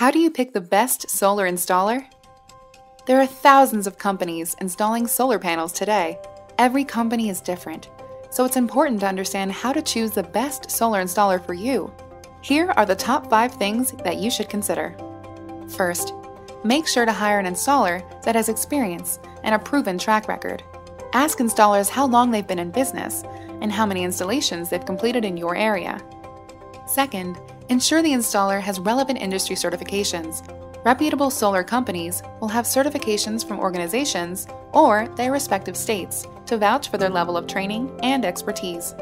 How do you pick the best solar installer? There are thousands of companies installing solar panels today. Every company is different, so it's important to understand how to choose the best solar installer for you. Here are the top 5 things that you should consider. First, make sure to hire an installer that has experience and a proven track record. Ask installers how long they've been in business and how many installations they've completed in your area. Second, ensure the installer has relevant industry certifications. Reputable solar companies will have certifications from organizations or their respective states to vouch for their level of training and expertise.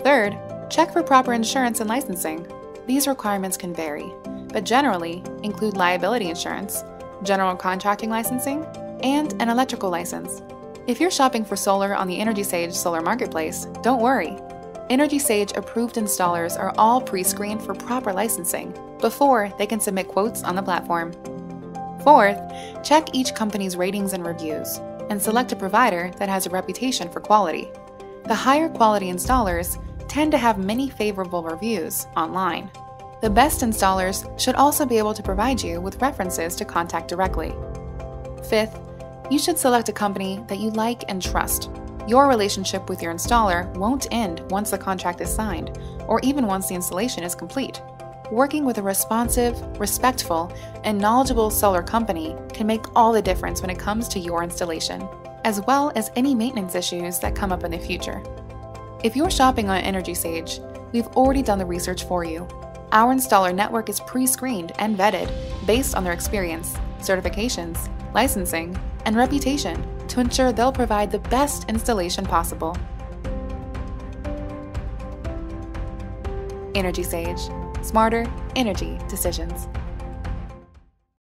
Third, check for proper insurance and licensing. These requirements can vary, but generally include liability insurance, general contracting licensing, and an electrical license. If you're shopping for solar on the EnergySage Solar Marketplace, don't worry. EnergySage approved installers are all pre screened for proper licensing before they can submit quotes on the platform. Fourth, check each company's ratings and reviews and select a provider that has a reputation for quality. The higher quality installers tend to have many favorable reviews online. The best installers should also be able to provide you with references to contact directly. Fifth, you should select a company that you like and trust. Your relationship with your installer won't end once the contract is signed, or even once the installation is complete. Working with a responsive, respectful, and knowledgeable solar company can make all the difference when it comes to your installation, as well as any maintenance issues that come up in the future. If you're shopping on EnergySage, we've already done the research for you. Our installer network is pre screened and vetted based on their experience, certifications, licensing, and reputation to ensure they'll provide the best installation possible. EnergySage, Smarter Energy Decisions.